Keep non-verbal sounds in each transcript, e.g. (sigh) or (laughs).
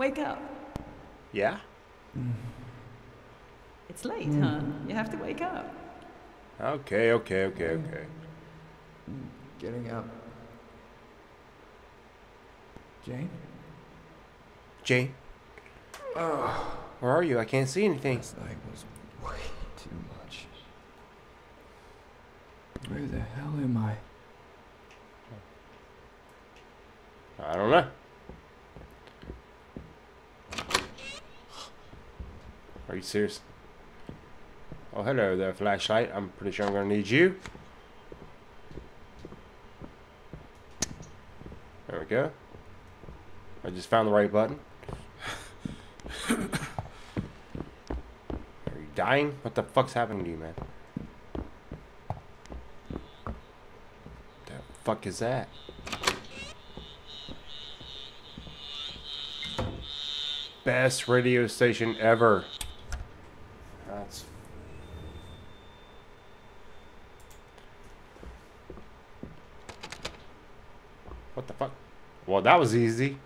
Babe, wake up. Yeah? It's late, huh? You have to wake up. Okay, okay, okay, mm. okay. Getting up. Jane? Jane? Oh. Where are you? I can't see anything. Last night was way too much. Where the hell am I? I don't know. Are you serious? Oh, hello there, flashlight. I'm pretty sure I'm going to need you. There we go. I just found the right button. Are you dying? What the fuck's happening to you, man? The fuck is that? Best radio station ever. That's What the fuck? Well, that was easy.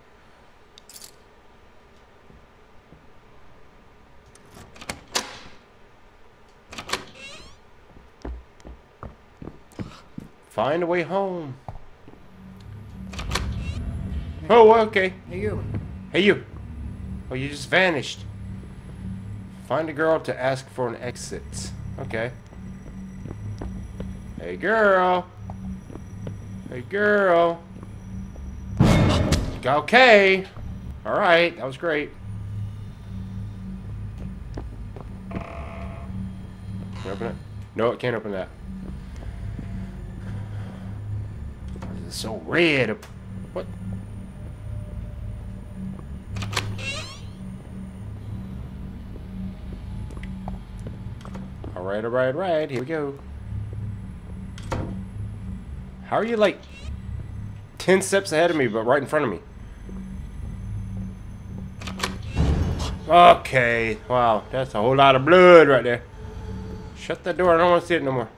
Find a way home. Oh, okay. Hey, you. Hey, you. Oh, you just vanished. Find a girl to ask for an exit. Okay. Hey, girl. Hey, girl. Okay. All right. That was great. Can open it? No, it can't open that. It's so red. What? Alright, alright, alright. Here we go. How are you like 10 steps ahead of me, but right in front of me? Okay. Wow, that's a whole lot of blood right there. Shut that door. I don't want to see it no more.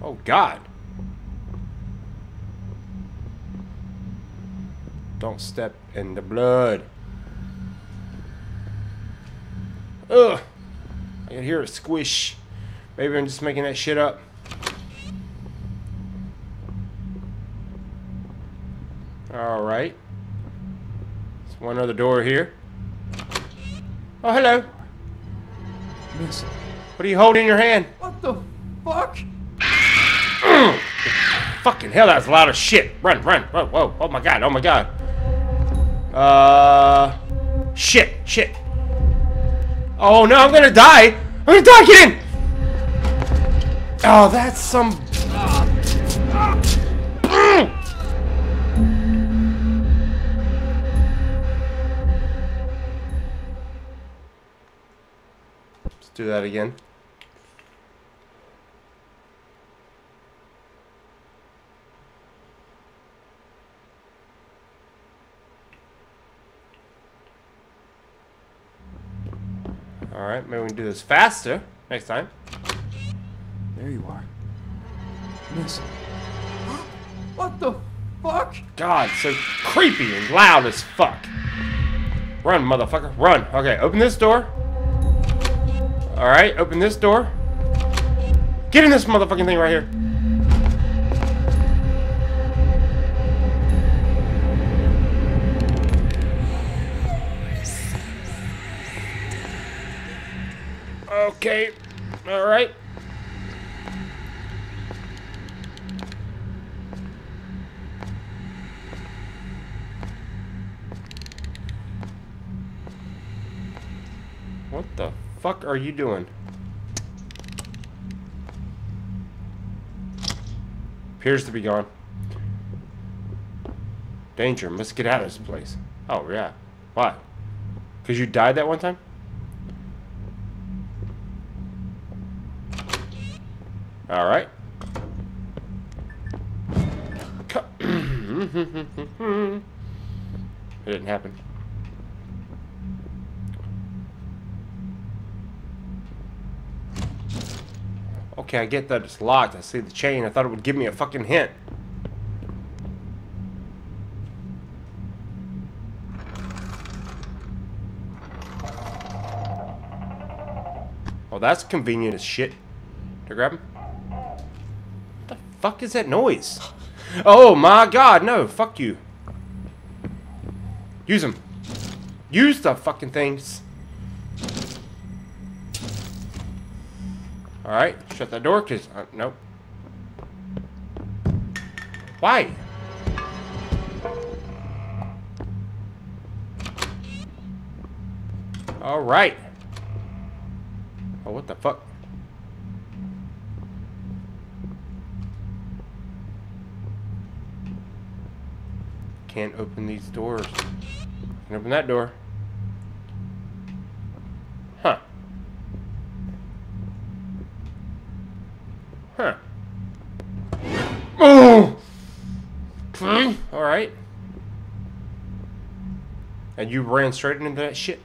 Oh, God. Don't step in the blood. Ugh. I can hear a squish. Maybe I'm just making that shit up. Alright. There's one other door here. Oh, hello. Miss. What are you holding in your hand? What the fuck? (coughs) Fucking hell, that's a lot of shit. Run, run, whoa, whoa. Oh my god, oh my god. Uh. Shit, shit. Oh no, I'm gonna die. I'm gonna die, get in! Oh, that's some. Do that again. Alright, maybe we can do this faster next time. There you are. Miss. What the fuck? God, so creepy and loud as fuck. Run, motherfucker, run. Okay, open this door. Alright, open this door. Get in this motherfucking thing right here. Okay, alright. Fuck are you doing? Appears to be gone. Danger, must get out of this place. Oh, yeah. Why? Because you died that one time? Alright. (coughs) It didn't happen. Okay, I get that it's locked. I see the chain. I thought it would give me a fucking hint. Well, that's convenient as shit. To grab him? What the fuck is that noise? Oh my god, no. Fuck you. Use them. Use the fucking things. Alright, shut that door, cause, uh, nope. Why? Alright. Oh, what the fuck? Can't open these doors. Can open that door. Alright. And you ran straight into that shit?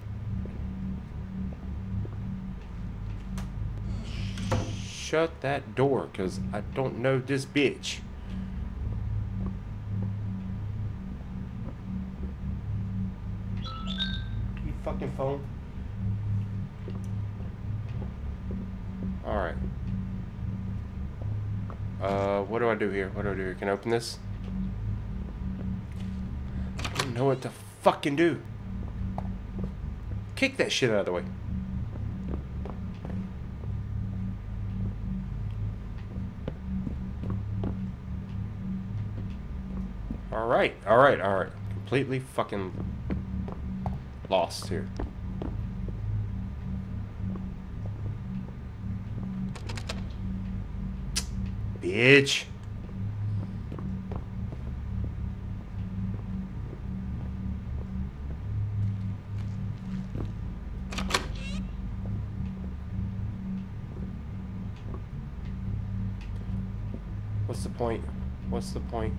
Shut that door, because I don't know this bitch. You fucking phone. Alright. Uh, what do I do here? What do I do here? Can I open this? Know what to fucking do. Kick that shit out of the way. Alright, alright, alright. Completely fucking lost here. Bitch. What's the point? What's the point?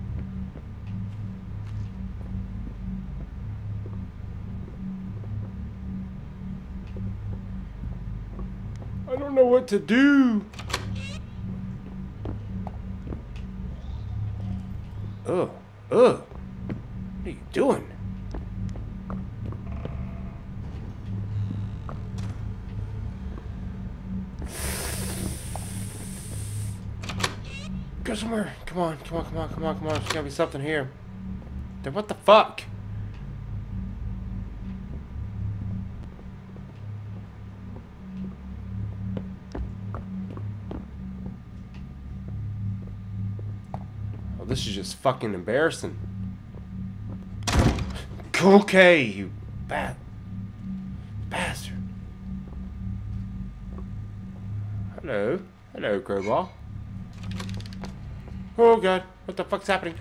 I don't know what to do. Ugh. Ugh. What are you doing? Go somewhere. Come on, come on, come on, come on. There's gotta be something here. Then what the fuck? Oh, this is just fucking embarrassing. (laughs) Okay, you bat bastard. Hello. Hello, Crowbar. Oh god, what the fuck's happening?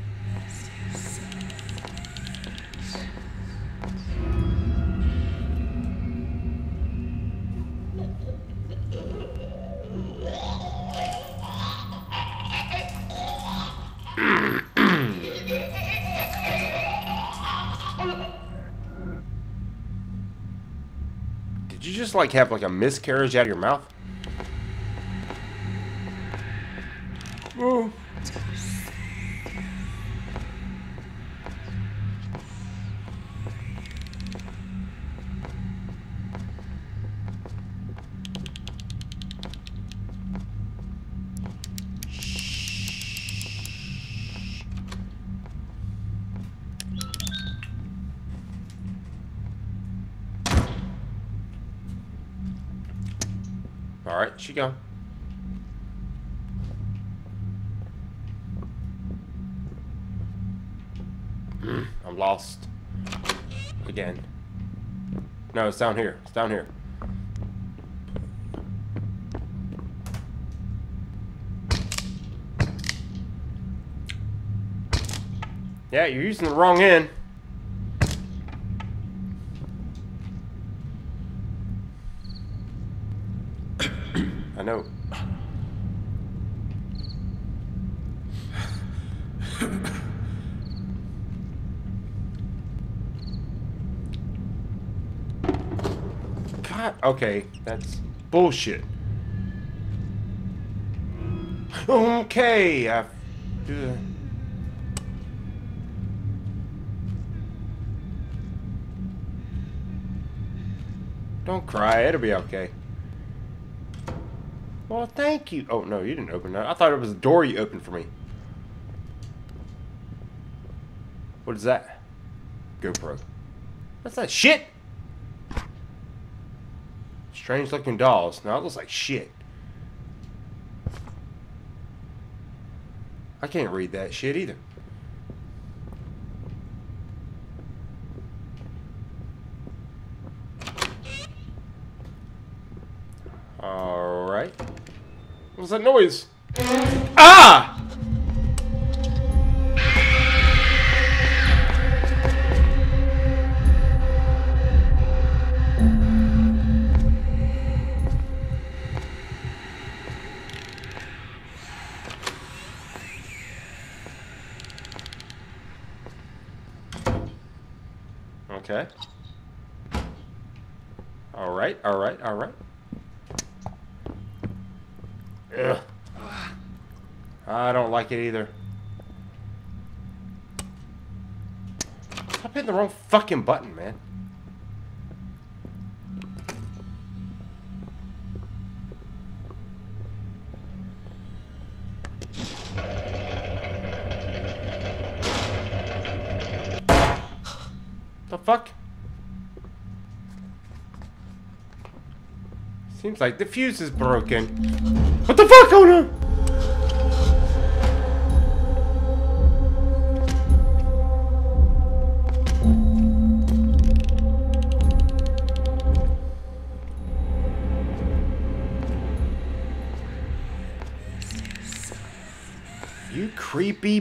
Did you just like have like a miscarriage out of your mouth? Oh. She. Hmm, I'm lost. Again. No, it's down here. It's down here. Yeah, you're using the wrong end. Know. God, okay, that's bullshit. Okay, I do. Don't cry, it'll be okay. Well, thank you. Oh, no, you didn't open that. I thought it was a door you opened for me. What is that? GoPro. What's that shit? Strange looking dolls. Now it looks like shit. I can't read that shit either. Alright. What's that noise? Ah! Okay. Alright, alright, alright. Ugh. I don't like it either. Stop hitting the wrong fucking button, man. The fuck? Seems like the fuse is broken. What the fuck going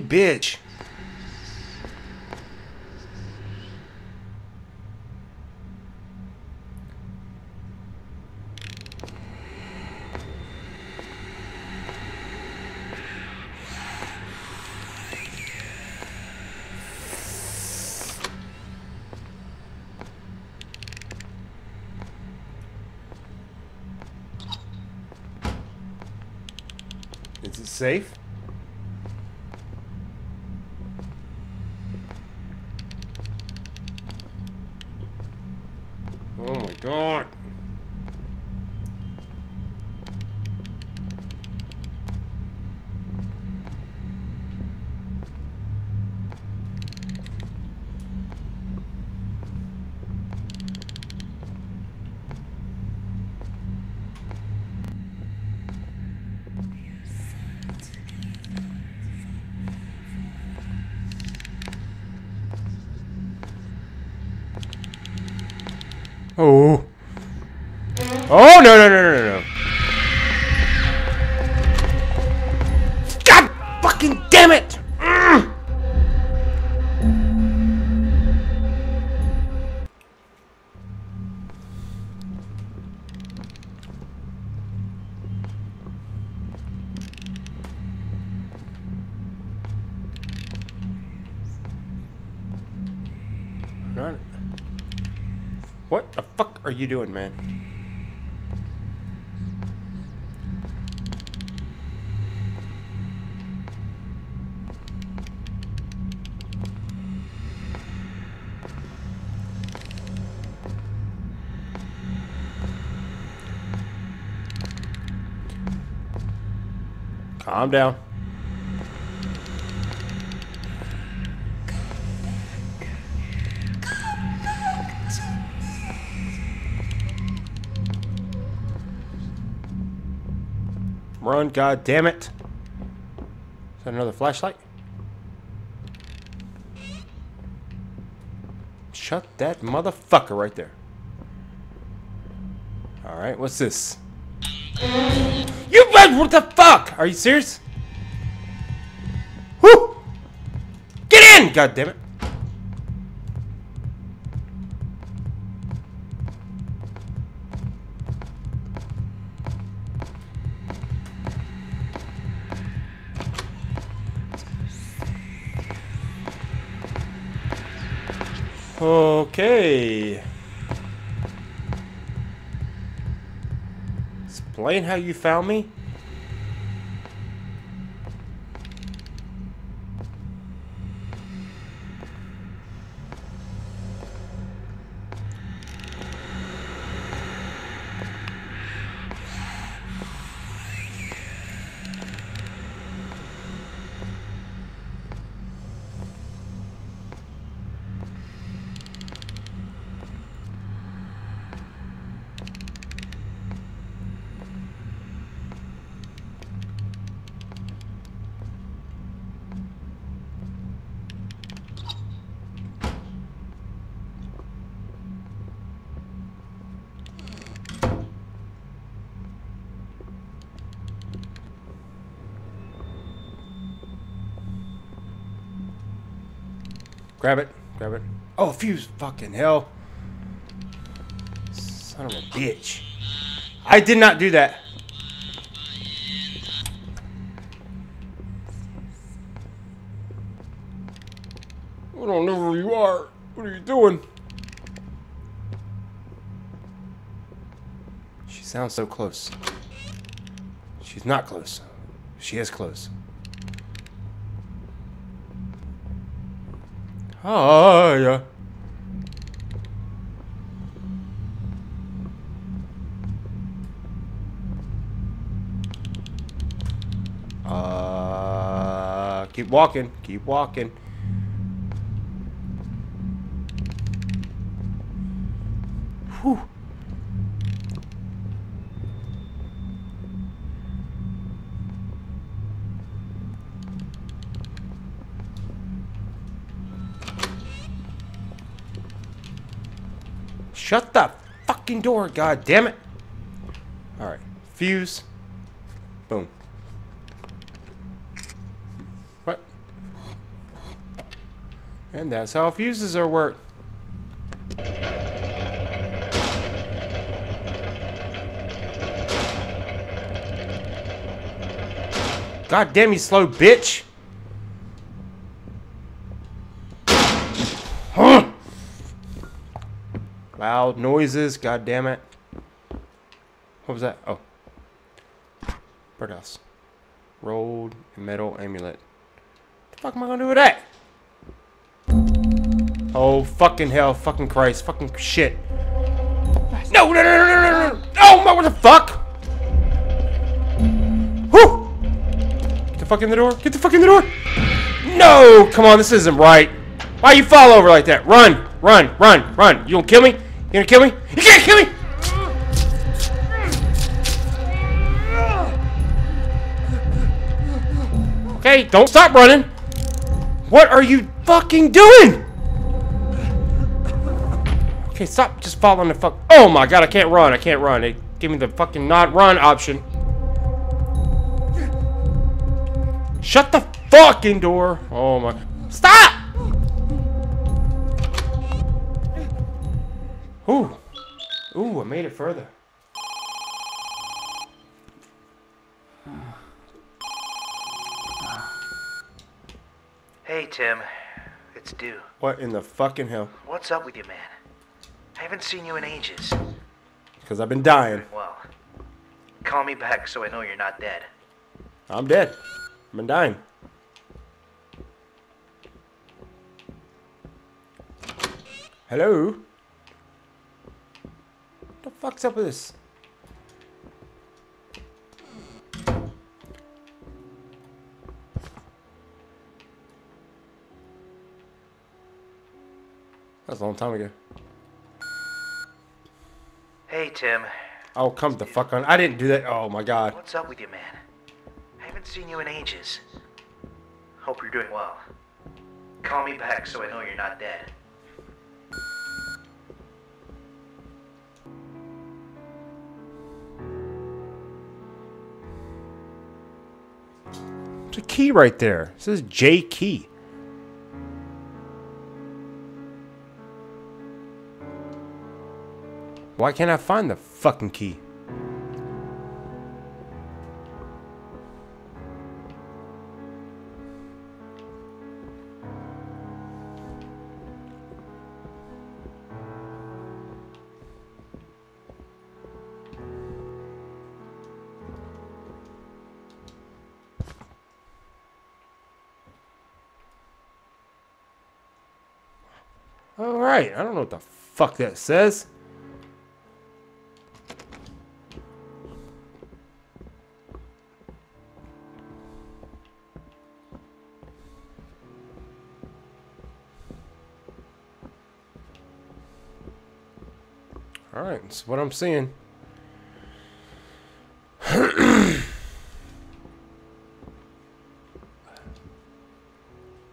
bitch. Is it safe? What the fuck are you doing, man? Calm down. God damn it. Is that another flashlight? Shut that motherfucker right there. Alright, what's this? You bet what the fuck? Are you serious? Whoo! Get in! God damn it. Okay. Explain how you found me? Grab it. Grab it. Oh, fuse. Fucking hell. Son of a bitch. I did not do that. I don't know where you are. What are you doing? She sounds so close. She's not close. She is close. Hiya. Uh, keep walking. Keep walking. Whew. Shut the fucking door, god damn it. Alright. Fuse. Boom. What? And that's how fuses are worked. God damn you slow bitch! Loud noises, god damn it. What was that? Oh. Birdhouse. Rolled metal amulet. What the fuck am I gonna do with that? Oh fucking hell, fucking Christ, fucking shit. No, no, no, no, no, no, no! Oh my, what the fuck? Whew! Get the fuck in the door. Get the fuck in the door. No! Come on, this isn't right. Why you fall over like that? Run! Run! Run! Run! You gonna kill me? You gonna kill me? You can't kill me! Okay, don't stop running. What are you fucking doing? Okay, stop just following the fuck. Oh my god, I can't run. I can't run. It gave me the fucking not run option. Shut the fucking door. Oh my. Stop! Ooh. Ooh, I made it further. Hey, Tim. It's Dew. What in the fucking hell? What's up with you, man? I haven't seen you in ages. Because I've been dying. Well, call me back so I know you're not dead. I'm dead. I've been dying. Hello? Fuck's up with this? That's a long time ago. Hey, Tim. Oh, come the fuck on. I didn't do that. Oh my god. What's up with you, man? I haven't seen you in ages. Hope you're doing well. Call me back so I know you're not dead. Key right there. It says J key. Why can't I find the fucking key? Alright, I don't know what the fuck that says. Alright, that's what I'm seeing. (clears throat)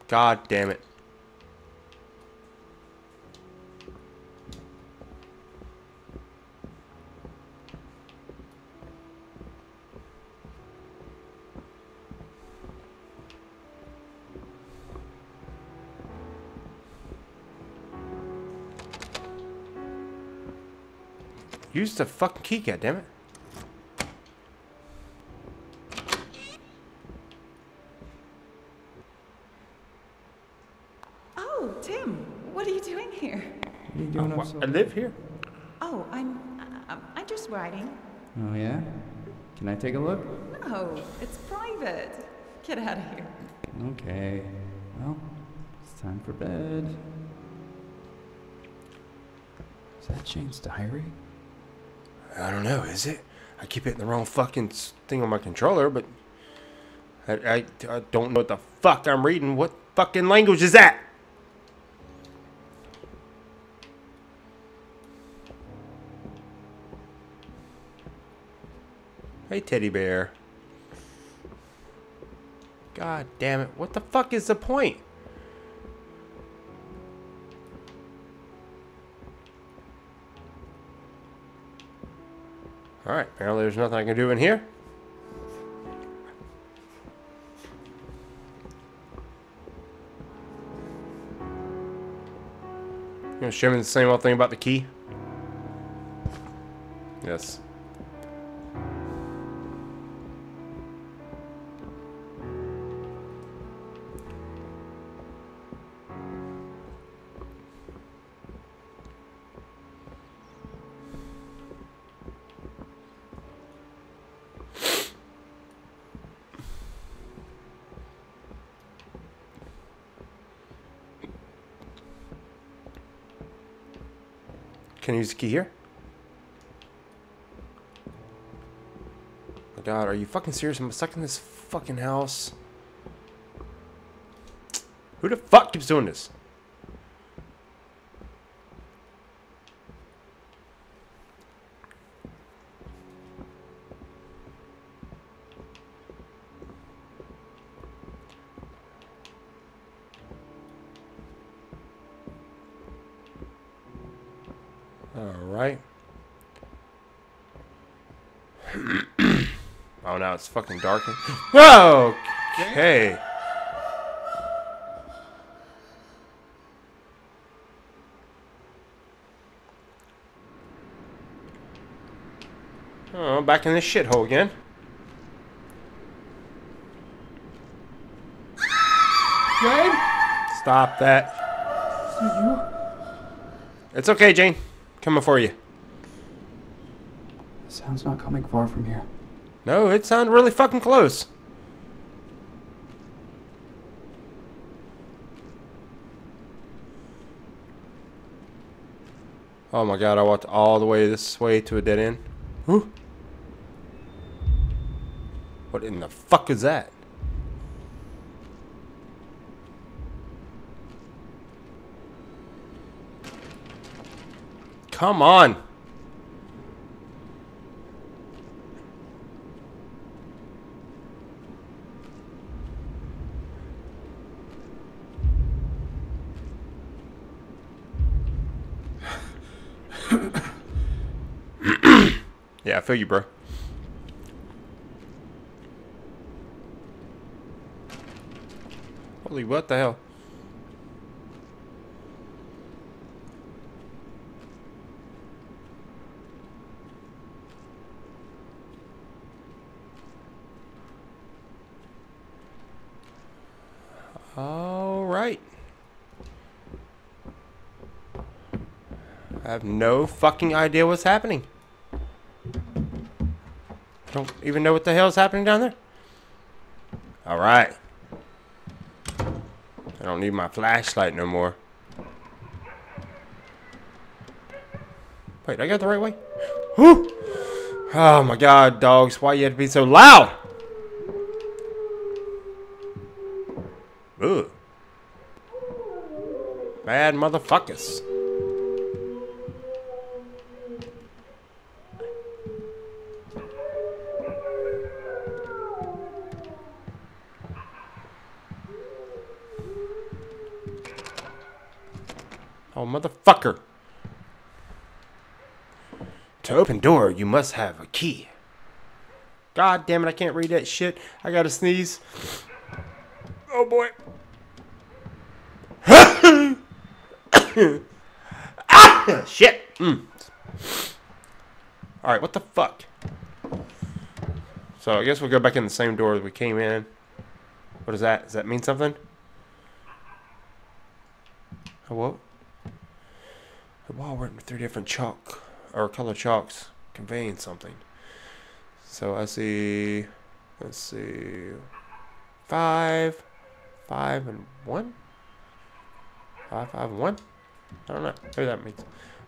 God damn it. Use the fucking key, goddammit. Oh, Tim, what are you doing here? Uh, what are you doing Wha- I live here. Oh, I'm, I'm, I'm just writing. Oh, yeah? Can I take a look? No, it's private. Get out of here. Okay. Well, it's time for bed. Is that Jane's diary? I don't know, is it? I keep hitting the wrong fucking thing on my controller, but I, I, I don't know what the fuck I'm reading. What fucking language is that? Hey, teddy bear. God damn it. What the fuck is the point? Alright, apparently there's nothing I can do in here. You show me the same old thing about the key? Yes. Can I use the key here? my god, are you fucking serious? I'm stuck in this fucking house. Who the fuck keeps doing this? Alright. Now it's fucking dark. Whoa! (gasps) Okay. Oh, back in this shithole again. Jane? Stop that? It's okay, Jane. Coming for you. The sound's not coming far from here. No, it sounded really fucking close. Oh my god, I walked all the way this way to a dead end. Whew. What in the fuck is that? Come on. yeah, I feel you, bro. Holy, what the hell? All right. I have no fucking idea what's happening. Don't even know what the hell's happening down there. All right. I don't need my flashlight no more. Wait, I got the right way? Whew. Oh my god, dogs, why you have to be so loud? Ugh. Bad motherfuckers. Motherfucker. To open door, you must have a key. God damn it, I can't read that shit. I gotta sneeze. Oh boy. ah, (coughs) shit. Mm. Alright, what the fuck? So I guess we'll go back in the same door that we came in. What does that? Does that mean something? Oh, written with three different chalk or color chalks conveying something. So I see. Let's see. Five, five, and one. Five, five, and one. I don't know. Maybe that means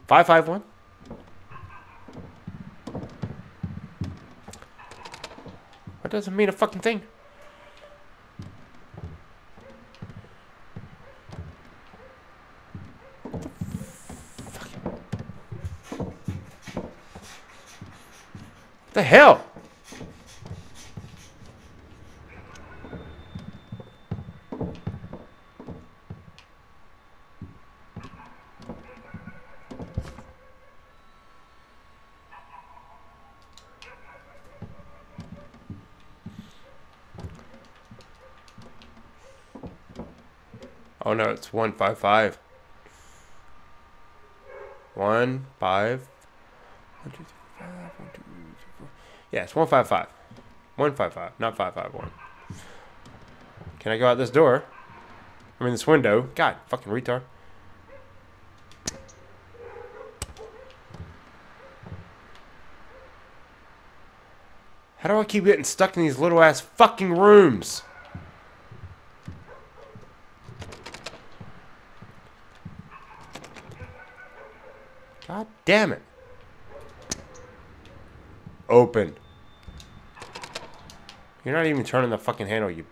five, five, one. That doesn't mean a fucking thing. The hell? Oh no, it's one five five. One five. One two three five. One two three four. Yeah, it's one five five. One five five, not five five one. Can I go out this door? I mean this window. God, fucking retard. How do I keep getting stuck in these little ass fucking rooms? God damn it. Open. You're not even turning the fucking handle, you.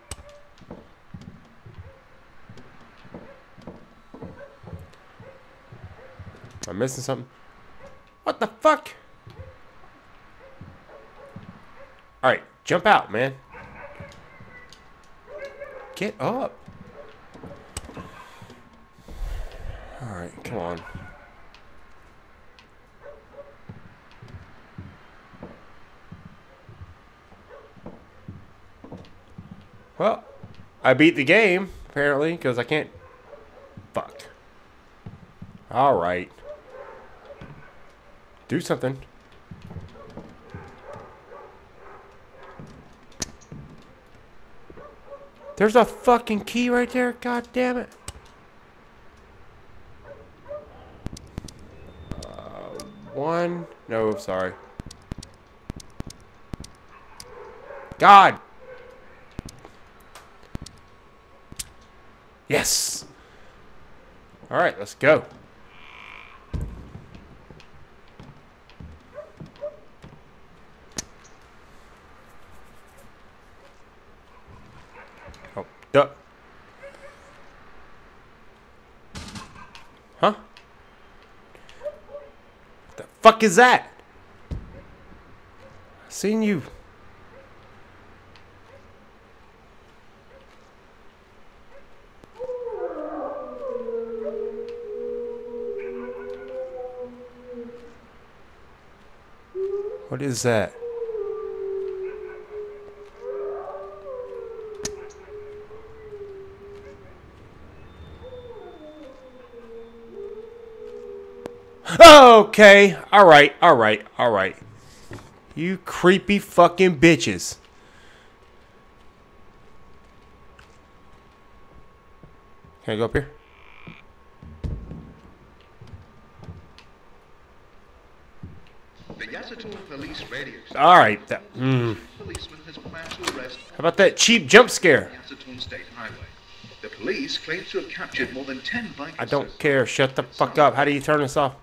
I'm missing something? What the fuck? Alright, jump out, man. Get up. Alright, come on. Well, I beat the game, apparently, because I can't... Fuck. Alright. Do something. There's a fucking key right there. God damn it. Uh, one. No, sorry. God. Yes. All right, let's go. Oh, duh. Huh? What the fuck is that? Seen you. What is that? Okay, alright, alright, alright. You creepy fucking bitches. Can I go up here? The police radio station Alright. That, mm. policeman has planned to arrest How about that cheap jump scare? Yazatun State Highway. The police to have captured more than 10 bikers. I don't care. Shut the fuck up. How do you turn this off?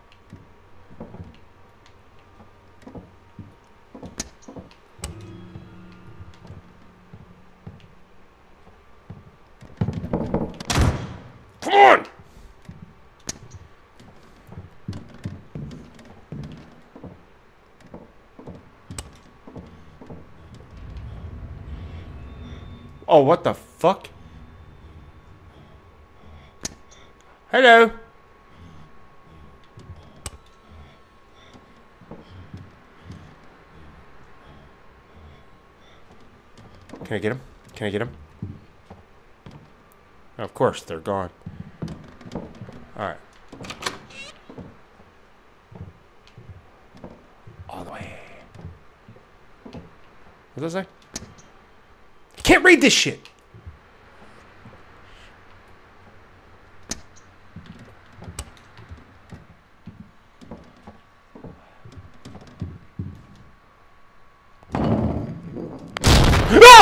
Come on! Oh, what the fuck? Hello. Can I get him? Can I get him? Of course, they're gone. Alright. All the way. What does that say? Can't read this shit.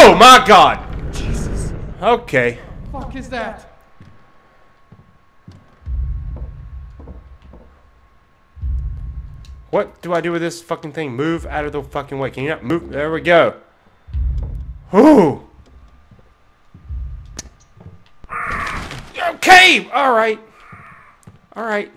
Oh my god! Jesus. Okay. Fuck is that? What do I do with this fucking thing? Move out of the fucking way. Can you not move? There we go. Ooh. All right. All right.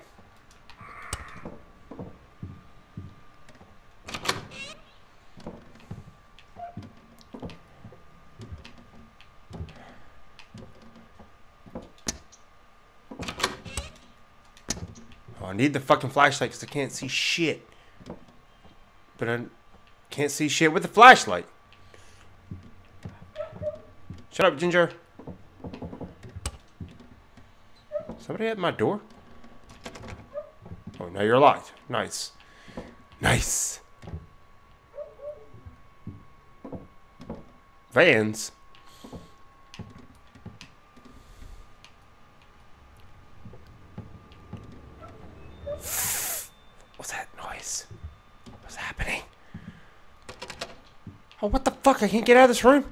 Oh, I need the fucking flashlight because I can't see shit. But I can't see shit with the flashlight. Shut up, Ginger. Somebody at my door? Oh, now you're locked. Nice. Nice. Vans. What's that noise? What's happening? Oh, what the fuck? I can't get out of this room?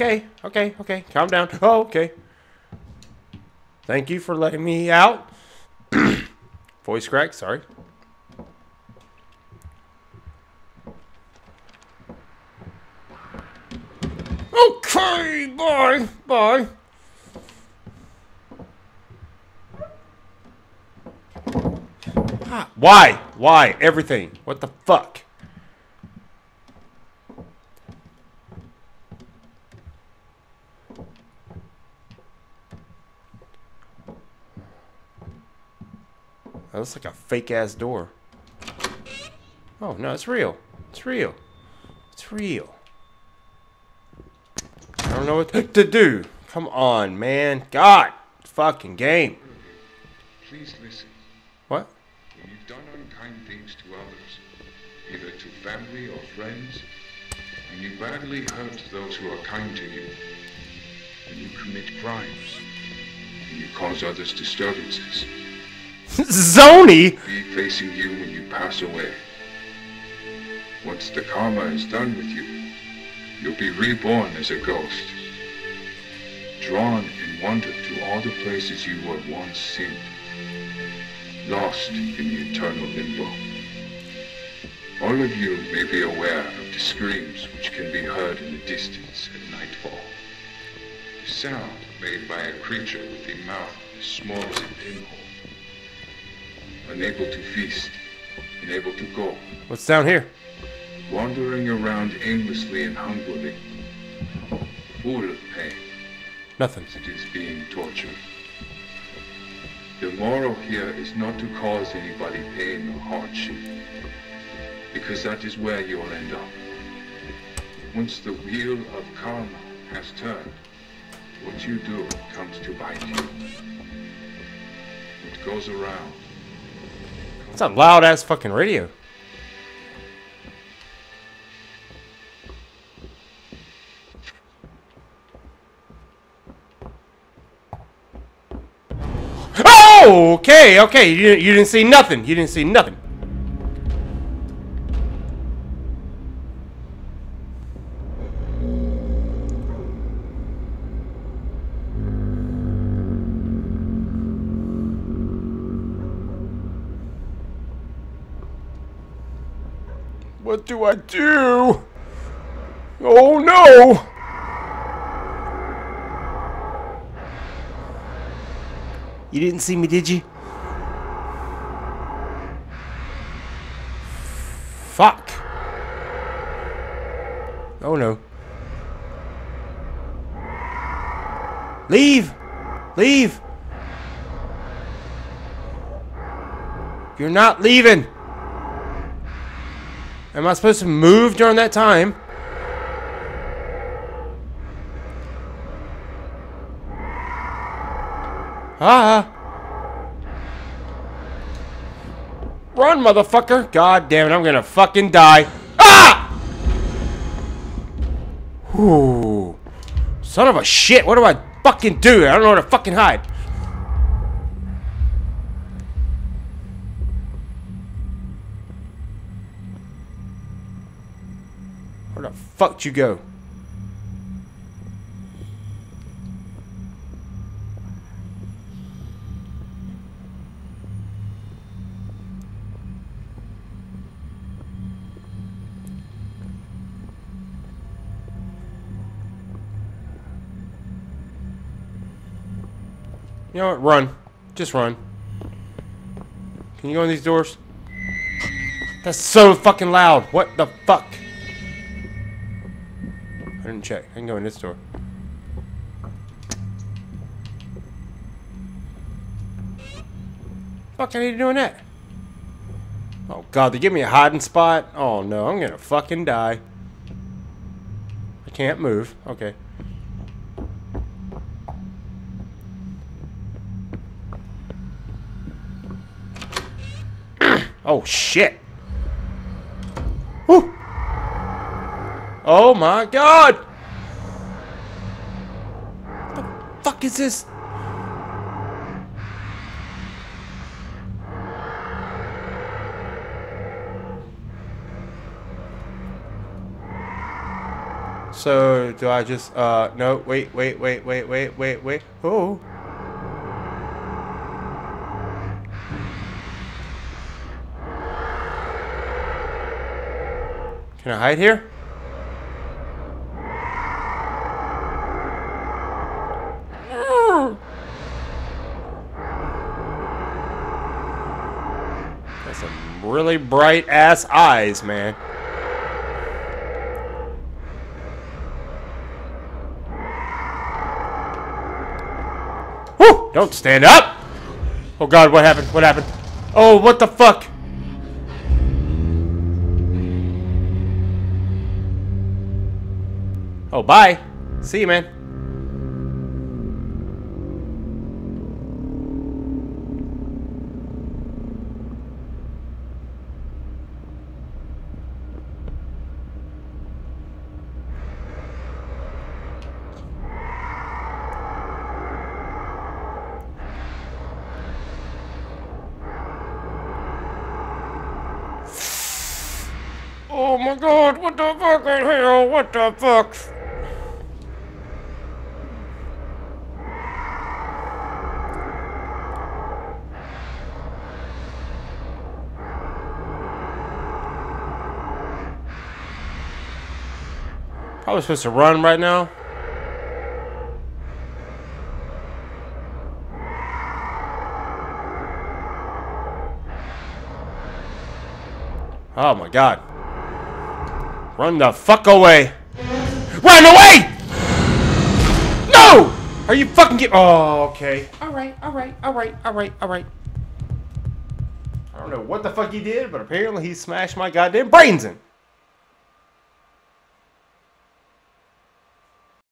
Okay, okay, okay. Calm down. Oh, okay. Thank you for letting me out. (clears throat) Voice crack, sorry. Okay, bye, bye. Ah, Why? Why? Everything. What the fuck? That looks like a fake ass door. Oh, no, it's real. It's real. It's real. I don't know what (gasps) to do. Come on, man. God. Fucking game. Please listen. What? When you've done unkind things to others, either to family or friends, when you badly hurt those who are kind to you, when you commit crimes, when you cause others disturbances, Zony? be facing you when you pass away. Once the karma is done with you, you'll be reborn as a ghost, drawn in wonder to all the places you were once seen, lost in the eternal limbo. All of you may be aware of the screams which can be heard in the distance at nightfall. The sound made by a creature with a mouth as small as a pinhole. Unable to feast, unable to go, What's down here? wandering around aimlessly and hungrily, full of pain Nothing. it is being tortured. The moral here is not to cause anybody pain or hardship, because that is where you'll end up. Once the wheel of karma has turned, what you do comes to bite you. It goes around. It's a loud ass fucking radio. Oh, okay, okay. You, you didn't see nothing. You didn't see nothing. Do I do? Oh no! You didn't see me, did you? Fuck. Oh no. Leave! Leave! You're not leaving! Am I supposed to move during that time? Ah! Run, motherfucker! God damn it, I'm gonna fucking die. Ah! Ooh. Son of a shit, what do I fucking do? I don't know where to fucking hide. Fuck you go? You know what? Run. Just run. Can you go in these doors? That's so fucking loud. What the fuck? I didn't check. I can go in this door. Fuck, I need doing that. Oh god, they give me a hiding spot? Oh no, I'm gonna fucking die. I can't move. Okay. (clears throat) Oh shit! Oh my god! What the fuck is this? So, do I just, uh, no, wait, wait, wait, wait, wait, wait, wait, oh. Can I hide here? Got some really bright ass eyes, man. Woo! Don't stand up! Oh god, what happened? What happened? Oh, what the fuck? Oh, bye. See you, man. Oh my god, what the fuck in the fuck? Probably supposed to run right now. Oh my god. Run the fuck away. Run away! No! Are you fucking get- Oh, okay. Alright, alright, alright, alright, alright. I don't know what the fuck he did, but apparently he smashed my goddamn brains in.